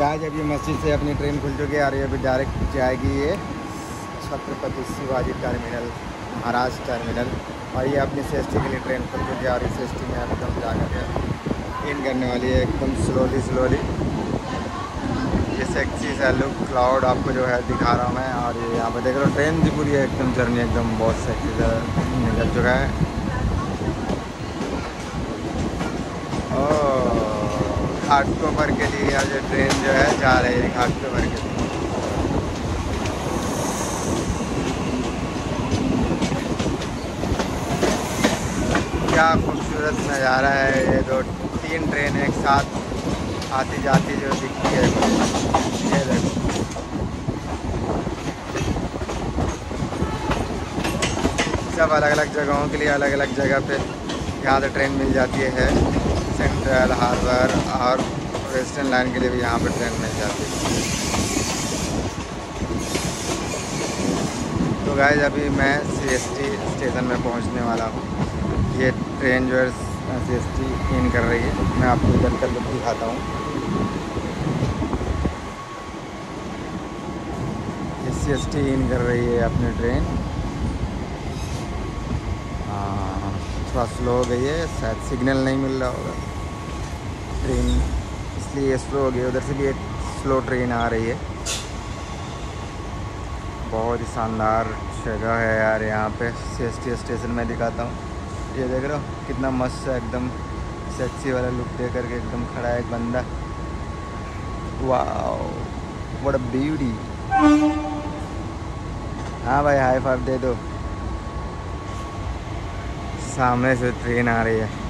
गाय जब ये मस्जिद से अपनी ट्रेन खुल चुकी है और ये अभी डायरेक्ट जाएगी ये छत्रपति शिवाजी टर्मिनल महाराज टर्मिनल और ये अपनी सेफ्टी के लिए ट्रेन खुल चुकी है और इस सेफ्टी में एकदम जा कर इन करने वाली है एकदम स्लोली स्लोली ये सेक्सी सा लुक क्लाउड आपको जो है दिखा रहा हूँ मैं। और ये यहाँ पर देख रहे हो ट्रेन भी पूरी है, एकदम जर्नी एकदम बहुत सेक्सी सा निकल चुका है। घाटकोपर के लिए आज ट्रेन जो है जा रही है घाटकोपर के लिए। क्या खूबसूरत नज़ारा है ये दो, तीन ट्रेन एक साथ आती जाती जो दिखती है। ये देखो। सब अलग अलग जगहों के लिए अलग अलग जगह पे यहाँ से ट्रेन मिल जाती है। सेंट्रल हार्बर और वेस्टर्न लाइन के लिए भी यहाँ पर ट्रेन मिल जाती है। तो गाइज़ अभी मैं सीएसटी स्टेशन में पहुँचने वाला हूँ। ये ट्रेन जो है सी एस टी इन कर रही है। मैं आपको इधर का लुक दिखाता हूँ। सी एस टी इन कर रही है अपनी ट्रेन थोड़ा स्लो हो गई है, शायद सिग्नल नहीं मिल रहा होगा। ट्रेन इसलिए स्लो हो गई उधर से भी एक स्लो ट्रेन आ रही है। बहुत ही शानदार जगह है यार यहाँ पे। सी स्टेशन में दिखाता हूँ। ये देख रहे हो, कितना मस्त है एकदम सेक्सी वाला लुक दे करके एकदम खड़ा है एक बंदा। वाह बड़ा ब्यूटी हाँ भाई हाई फाइव दे दो। सामने से ट्रेन आ रही है।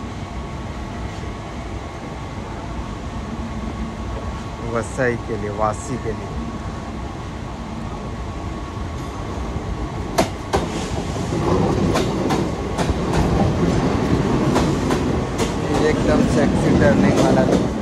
वसई के लिए वासी के लिए। एकदम सेक्सी टर्निंग वाला।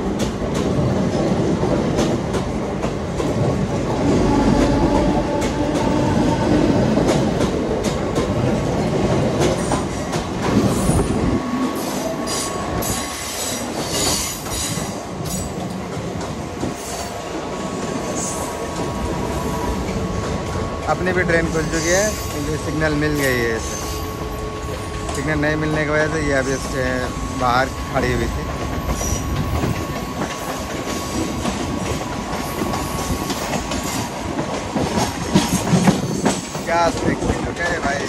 अपनी भी ट्रेन खुल चुकी है क्योंकि सिग्नल मिल गई है इसे सिग्नल नहीं मिलने की वजह से ये अभी बाहर खड़ी हुई थी। क्या सिग्नल भाई?